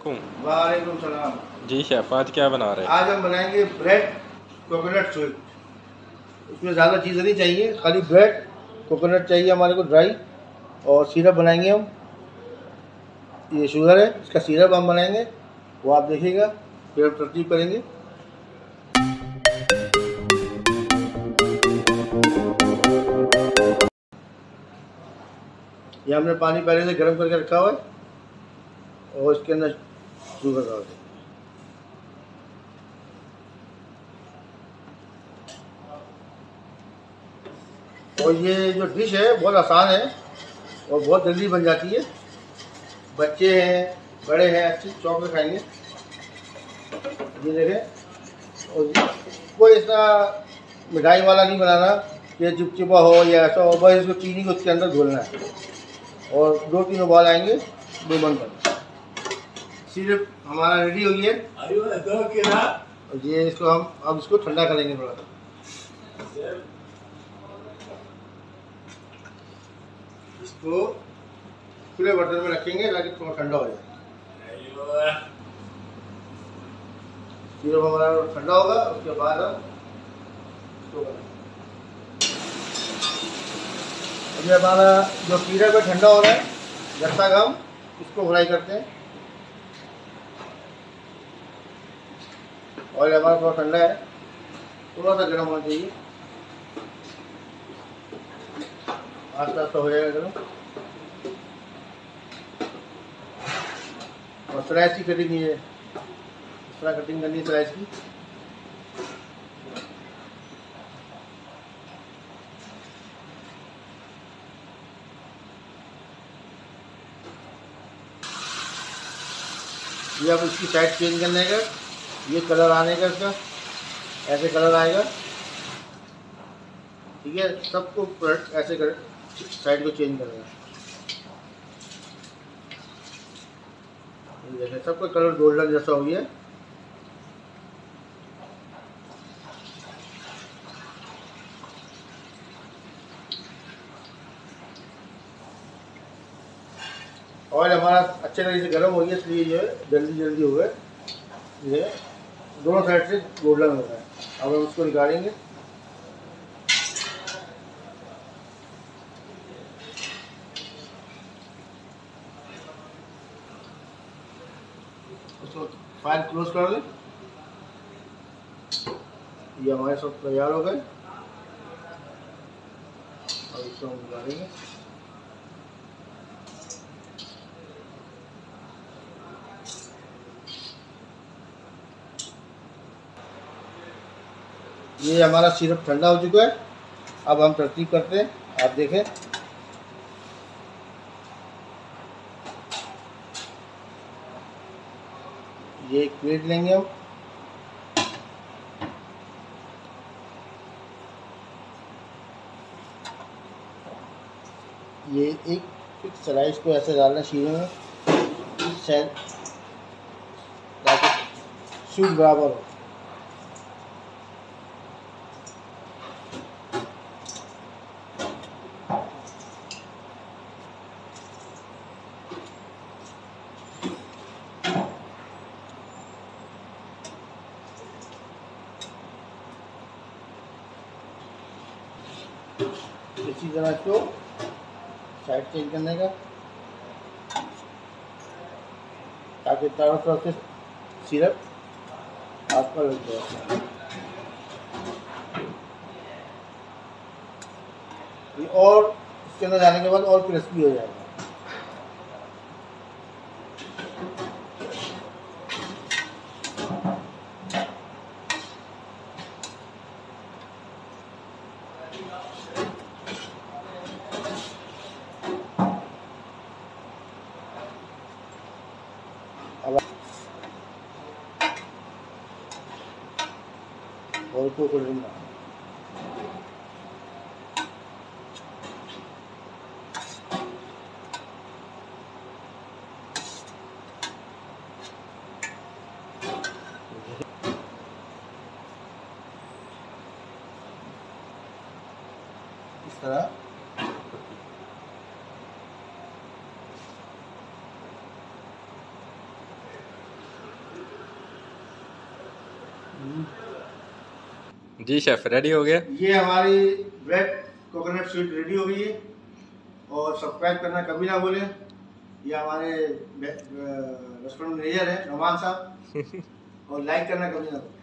वालेकुम सलाम। जी शेफ आज क्या बना रहे हैं? आज हम बनाएँगे ब्रेड कोकोनट स्वीट उसमें ज़्यादा चीज़ें नहीं चाहिए खाली ब्रेड कोकोनट चाहिए हमारे को ड्राई और सिरप बनाएँगे हम। ये शुगर है इसका सिरप हम बनाएँगे। वो आप देखिएगा फिर हम तरतीब करेंगे। ये हमने पानी पहले से गर्म करके रखा हुआ है और इसके अंदर और ये जो डिश है, बहुत आसान है और बहुत जल्दी बन जाती है। बच्चे हैं, बड़े हैं, अच्छे चौक में खाएँगे। ये देखें। और कोई ऐसा मिठाई वाला नहीं बनाना कि चिपचिपा हो या ऐसा हो, बस इसको चीनी को उसके अंदर घोलना है। और दो तीन उबाल आएँगे दो बंद कर सिर्फ़ हमारा रेडी हो गया और ये इसको हम अब इसको ठंडा करेंगे थोड़ा। इसको खुले बर्तन में रखेंगे ताकि थोड़ा ठंडा हो जाए। सिर्फ़ हमारा ठंडा होगा उसके बाद हम इसको बनाएँगे। अभी हमारा जो सीरप है ठंडा हो रहा है। जब तक हम इसको फ्राई करते हैं। ऑयल हमारा थोड़ा ठंडा है थोड़ा सा गर्म होना चाहिए। आस्ता आस्ता हो जाएगा गर्म। और स्लाइस की कटिंग ये इस तरह कटिंग करनी है स्लाइस की। ये अब इसकी साइड चेंज करने का ये कलर आने का इसका? ऐसे कलर आएगा? ठीक है, सबको प्रोडक्ट ऐसे कर साइड को चेंज करना देखें, सबका कलर गोल्डन जैसा हो गया। ऑयल हमारा अच्छे तरीके से गर्म हो गया, इसलिए जो है जल्दी जल्दी हो गए। ये दोनों साइड से गोल्डन हो रहा है। अब हम उसको निकालेंगे। उसको फ़ाइल क्लोज कर लें ये हमारे सब तैयार हो गए। और इसको हम निकालेंगे। ये हमारा सिरप ठंडा हो चुका है। अब हम तरतीब करते हैं। आप देखें। ये एक प्लेट लेंगे हम। ये एक स्लाइस को ऐसे डालना शीरे में। ताकि सूट बराबर हो। इसी तरह इसको साइड चेंज करने का। ताकि चारों तरफ़ से सिरप आपका लग जाए। और इसके अंदर जाने के बाद और क्रिस्पी हो जाएगा। अब 我不会人脑。Mm-hmm. जी शेफ रेडी हो गया? ये हमारी ब्रेड कोकोनट स्वीट रेडी हो गई है। और सब्सक्राइब करना कभी ना भूलें। ये हमारे रेस्टोरेंट मैनेजर है रमान साहब। और लाइक करना कभी ना भूलें।